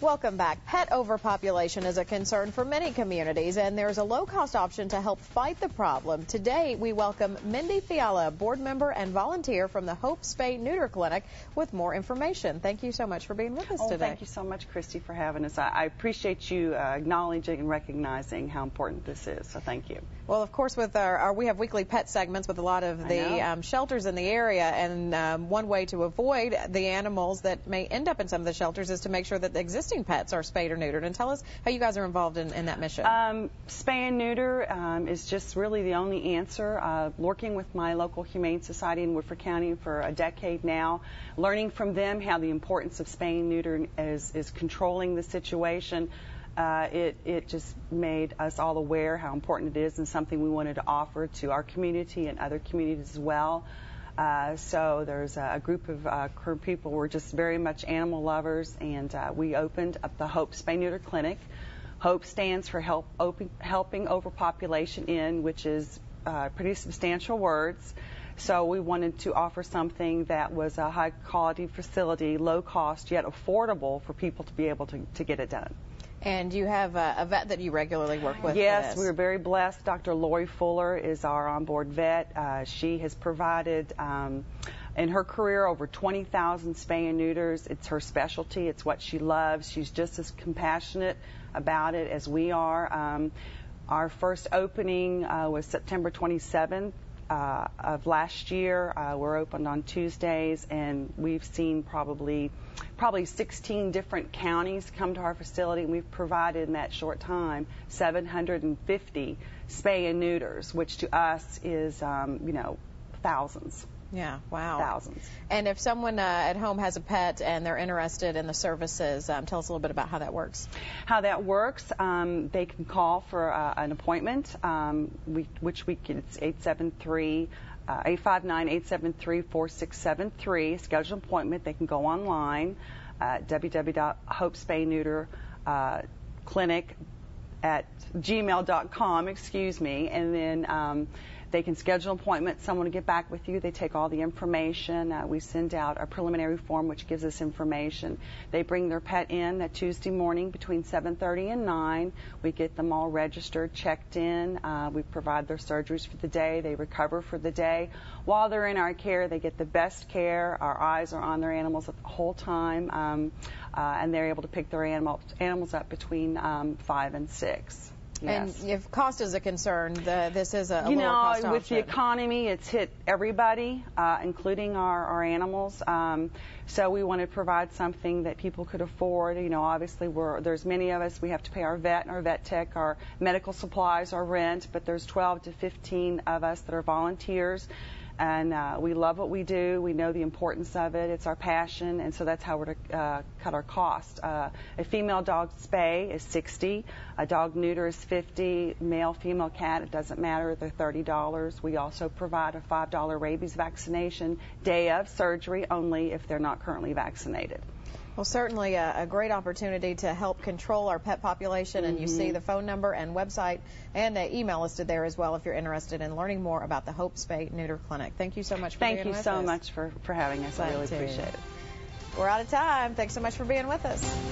Welcome back. Pet overpopulation is a concern for many communities, and there's a low cost option to help fight the problem. Today, we welcome Mindy Fiala, board member and volunteer from the Hope Spay Neuter Clinic, with more information. Thank you so much for being with us oh, today. Thank you so much, Kristi, for having us. I, I appreciate you uh, acknowledging and recognizing how important this is, so thank you. Well, of course, with our, our we have weekly pet segments with a lot of the um, shelters in the area, and um, one way to avoid the animals that may end up in some of the shelters is to make sure that the existing pets are spayed or neutered. And tell us how you guys are involved in, in that mission. Um, spay and neuter um, is just really the only answer. Uh, working with my local humane society in Woodford County for a decade now, learning from them how the importance of spaying and neuter is, is controlling the situation uh, it, it just made us all aware how important it is and something we wanted to offer to our community and other communities as well. Uh, so there's a, group of uh, people who are just very much animal lovers, and uh, we opened up the Hope Spay Neuter Clinic. Hope stands for help, helping overpopulation in, which is uh, pretty substantial words. So we wanted to offer something that was a high quality facility, low cost, yet affordable for people to be able to, to get it done. And you have a, a, vet that you regularly work with? Yes, we're very blessed. Dr. Lori Fuller is our onboard vet. Uh, she has provided, um, in her career, over 20,000 spay and neuters. It's her specialty. It's what she loves. She's just as compassionate about it as we are. Um, our first opening uh, was September 27th uh, of last year. Uh, we're opened on Tuesdays, and we've seen probably probably 16 different counties come to our facility, and we've provided in that short time 750 spay and neuters, which to us is um, you know thousands. Yeah, wow. Thousands. And if someone uh, at home has a pet and they're interested in the services, um, tell us a little bit about how that works. How that works, um, they can call for uh, an appointment, um, we, which we can, it's 873 uh, 859-873-4673. Schedule an appointment. They can go online at www.hopespayneuter uh, clinic at gmail.com, excuse me, and then um, they can schedule an appointment. Someone will get back with you. They take all the information. Uh, we send out a preliminary form which gives us information. They bring their pet in that Tuesday morning between 7:30 and 9. We get them all registered, checked in. Uh, we provide their surgeries for the day. They recover for the day. While they're in our care, they get the best care. Our eyes are on their animals the whole time, um, uh, and they're able to pick their animal, animals up between um, five and six. Yes. And if cost is a concern, the, this is a, a you know, cost with option. the economy, it's hit everybody, uh, including our, our animals. Um, so we want to provide something that people could afford. You know, obviously, we're, there's many of us. We have to pay our vet and our vet tech, our medical supplies, our rent. But there's 12 to 15 of us that are volunteers and uh, we love what we do. We know the importance of it. It's our passion, and so that's how we're to uh, cut our cost. Uh, a female dog spay is 60, a dog neuter is 50, male female cat it doesn't matter. They're $30. We also provide a $5 rabies vaccination day of surgery only if they're not currently vaccinated. Well, certainly a, a, great opportunity to help control our pet population, and mm-hmm. you see mm-hmm. the phone number and website and uh, email listed there as well if you're interested in learning more about the Hope Spay Neuter Clinic. Thank you so much for Thank being with us. Thank you so much for, for having us. Glad I really to. appreciate it. We're out of time. Thanks so much for being with us.